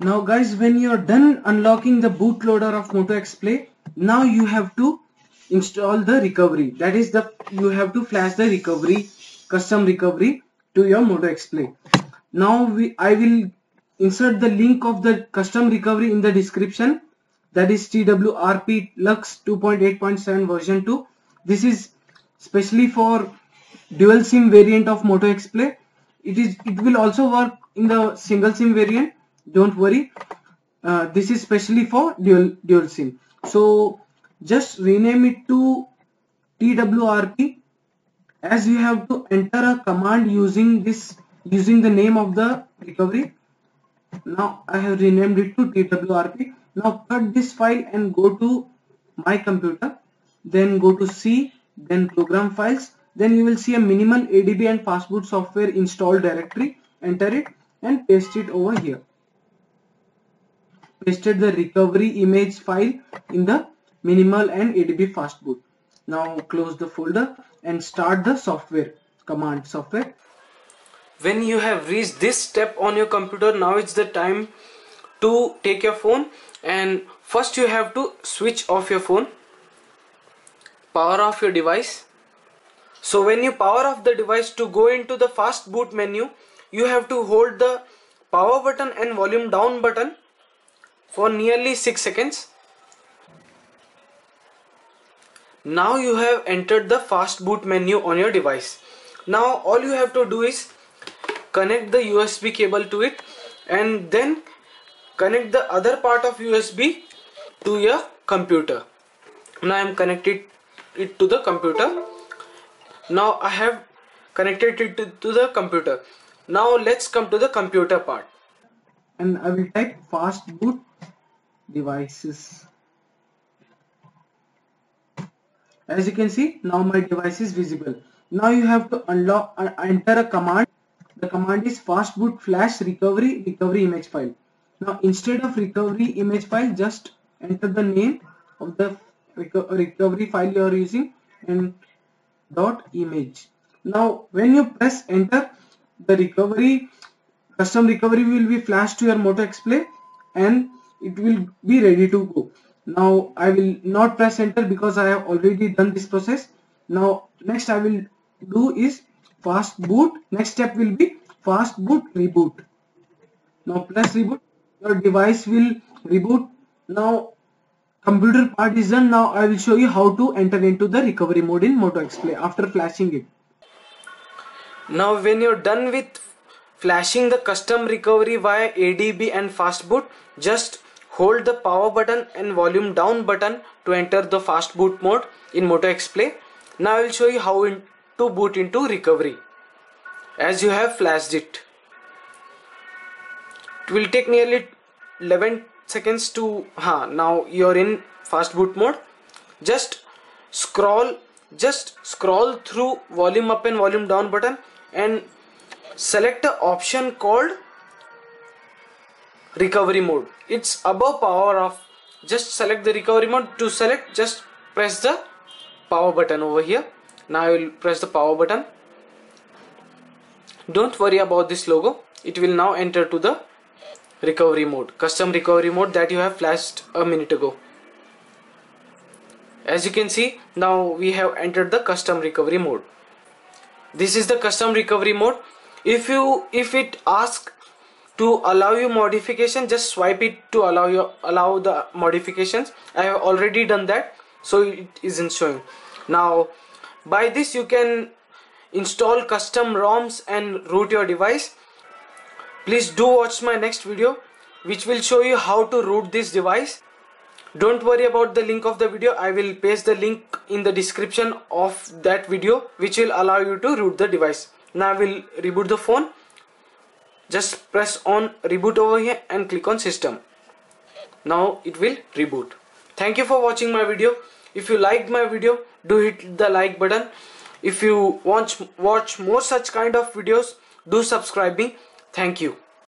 now guys when you're done unlocking the bootloader of Moto X Play now you have to install the recovery. That is the you have to flash the recovery custom recovery to your Moto X Play. Now we I will insert the link of the custom recovery in the description. That is TWRP Lux 2.8.7 version 2 this is specially for dual sim variant of Moto X Play. It is it will also work in the single sim variant don't worry. Uh, this is specially for dual dual sim. So just rename it to twrp as you have to enter a command using this using the name of the recovery. Now i have renamed it to twrp now cut this file and go to my computer. Then go to c then program files. Then you will see a minimal adb and fastboot software installed directory. Enter it and paste it over here pasted the recovery image file in the minimal and ADB fastboot. Now close the folder and start the software command software. When you have reached this step on your computer, now it's the time to take your phone and first you have to switch off your phone, power off your device. So when you power off the device to go into the fast boot menu, you have to hold the power button and volume down button for nearly 6 seconds. Now you have entered the fast boot menu on your device. Now all you have to do is connect the USB cable to it and then connect the other part of USB to your computer. Now I am connected it to the computer. Now I have connected it to, to the computer. Now let's come to the computer part. And I will type fast boot devices. As you can see now my device is visible. Now you have to unlock uh, enter a command. The command is fastboot flash recovery recovery image file. Now instead of recovery image file just enter the name of the reco recovery file you are using and dot image. Now when you press enter the recovery custom recovery will be flashed to your moto play and it will be ready to go. Now I will not press enter because I have already done this process. Now next I will do is fast boot. Next step will be fast boot reboot. Now press reboot. Your device will reboot. Now computer part is done. Now I will show you how to enter into the recovery mode in Moto X Play after flashing it. Now when you're done with flashing the custom recovery via ADB and fastboot just Hold the power button and volume down button to enter the fast boot mode in Moto X Play. Now I will show you how to boot into recovery as you have flashed it. It will take nearly 11 seconds to huh, now you're in fast boot mode. Just scroll just scroll through volume up and volume down button and select the option called recovery mode. It's above power off just select the recovery mode. To select just press the power button over here. Now I will press the power button. Don't worry about this logo. It will now enter to the recovery mode. Custom recovery mode that you have flashed a minute ago. As you can see now we have entered the custom recovery mode. This is the custom recovery mode. If you if it asks to allow you modification just swipe it to allow you allow the modifications. I have already done that so it isn't showing. Now by this you can install custom ROMs and root your device. Please do watch my next video which will show you how to root this device. Don't worry about the link of the video. I will paste the link in the description of that video which will allow you to root the device. Now I will reboot the phone just press on reboot over here and click on system. Now it will reboot. Thank you for watching my video. If you liked my video do hit the like button. If you want watch more such kind of videos do subscribe me. Thank you